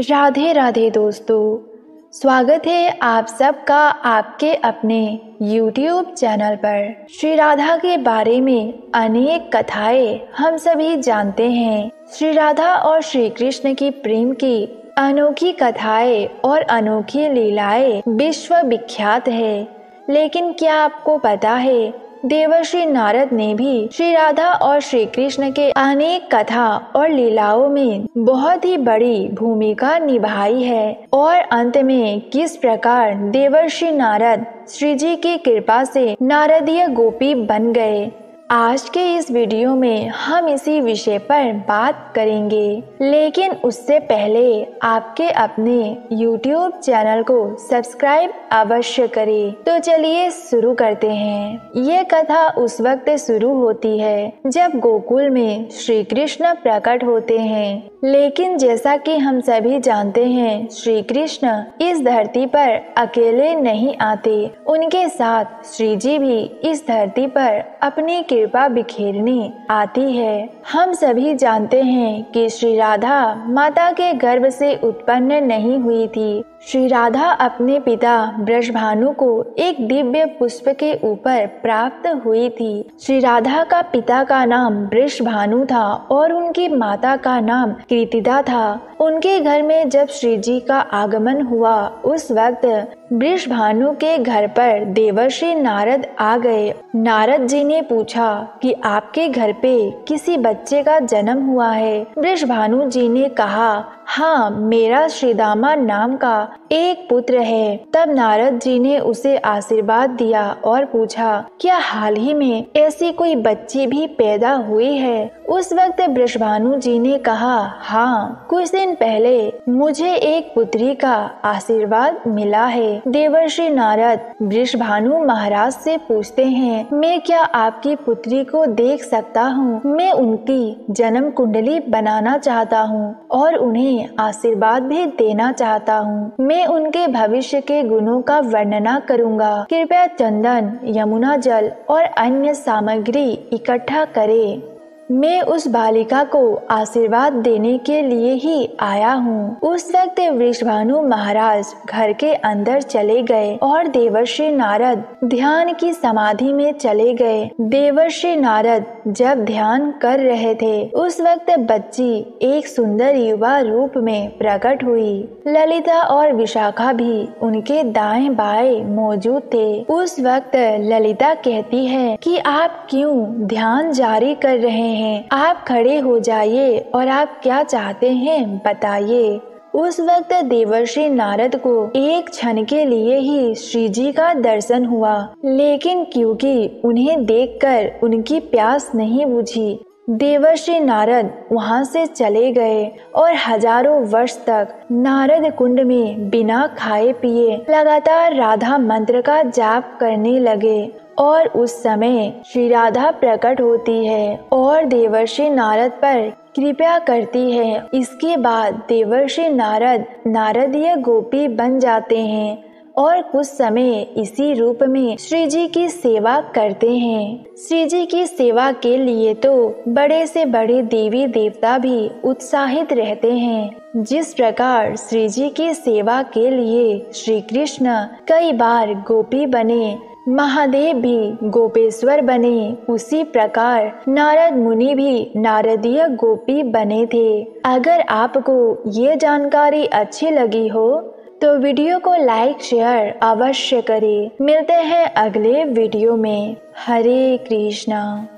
राधे राधे दोस्तों, स्वागत है आप सबका आपके अपने YouTube चैनल पर। श्री राधा के बारे में अनेक कथाएँ हम सभी जानते हैं। श्री राधा और श्री कृष्ण की प्रेम की अनोखी कथाएँ और अनोखी लीलाएँ विश्व विख्यात है। लेकिन क्या आपको पता है देवर्षि नारद ने भी श्री राधा और श्री कृष्ण के अनेक कथा और लीलाओं में बहुत ही बड़ी भूमिका निभाई है। और अंत में किस प्रकार देवर्षि नारद श्री जी की कृपा से नारदीय गोपी बन गए। आज के इस वीडियो में हम इसी विषय पर बात करेंगे। लेकिन उससे पहले आपके अपने YouTube चैनल को सब्सक्राइब अवश्य करें। तो चलिए शुरू करते हैं। ये कथा उस वक्त शुरू होती है जब गोकुल में श्री कृष्ण प्रकट होते हैं। लेकिन जैसा कि हम सभी जानते हैं श्री कृष्ण इस धरती पर अकेले नहीं आते। उनके साथ श्री जी भी इस धरती पर अपनी कृपा बिखेरने आती है। हम सभी जानते हैं कि श्री राधा माता के गर्भ से उत्पन्न नहीं हुई थी। श्री राधा अपने पिता ब्रजभानु को एक दिव्य पुष्प के ऊपर प्राप्त हुई थी। श्री राधा का पिता का नाम ब्रजभानु था और उनकी माता का नाम कृतिदा था। उनके घर में जब श्री जी का आगमन हुआ, उस वक्त ब्रजभानु के घर पर देवर्षि नारद आ गए। नारद जी ने पूछा कि आपके घर पे किसी बच्चे का जन्म हुआ है। ब्रजभानु जी ने कहा हाँ मेरा श्रीदामा नाम का एक पुत्र है। तब नारद जी ने उसे आशीर्वाद दिया और पूछा, क्या हाल ही में ऐसी कोई बच्ची भी पैदा हुई है? उस वक्त ब्रजभानु जी ने कहा हाँ कुछ दिन पहले मुझे एक पुत्री का आशीर्वाद मिला है। देवर्षि नारद, ब्रजभानु महाराज से पूछते हैं, मैं क्या आपकी पुत्री को देख सकता हूँ? मैं उनकी जन्म कुंडली बनाना चाहता हूँ और उन्हें आशीर्वाद भी देना चाहता हूँ। मैं उनके भविष्य के गुणों का वर्णना करूँगा। कृपया चंदन, यमुना जल और अन्य सामग्री इकट्ठा करें। मैं उस बालिका को आशीर्वाद देने के लिए ही आया हूँ। उस वक्त वृषभानु महाराज घर के अंदर चले गए और देवर्षि नारद ध्यान की समाधि में चले गए। देवर्षि नारद जब ध्यान कर रहे थे, उस वक्त बच्ची एक सुंदर युवा रूप में प्रकट हुई। ललिता और विशाखा भी उनके दाएँ बाएँ मौजूद थे। उस वक्त ललिता कहती है कि आप क्यों ध्यान जारी कर रहे हैं? हैं। आप खड़े हो जाइए और आप क्या चाहते हैं बताइए। उस वक्त देवर्षि नारद को एक क्षण के लिए ही श्री जी का दर्शन हुआ। लेकिन क्योंकि उन्हें देखकर उनकी प्यास नहीं बुझी देवर्षि नारद वहाँ से चले गए और हज़ारों वर्ष तक नारद कुंड में बिना खाए पिए लगातार राधा मंत्र का जाप करने लगे। और उस समय श्री राधा प्रकट होती है और देवर्षि नारद पर कृपया करती है। इसके बाद देवर्षि नारद नारदीय गोपी बन जाते हैं और कुछ समय इसी रूप में श्री जी की सेवा करते हैं। श्री जी की सेवा के लिए तो बड़े से बड़े देवी देवता भी उत्साहित रहते हैं। जिस प्रकार श्री जी की सेवा के लिए श्री कृष्ण कई बार गोपी बने महादेव भी गोपेश्वर बने। उसी प्रकार नारद मुनि भी नारदीय गोपी बने थे। अगर आपको ये जानकारी अच्छी लगी हो तो वीडियो को लाइक, शेयर अवश्य करें। मिलते हैं अगले वीडियो में। हरे कृष्णा।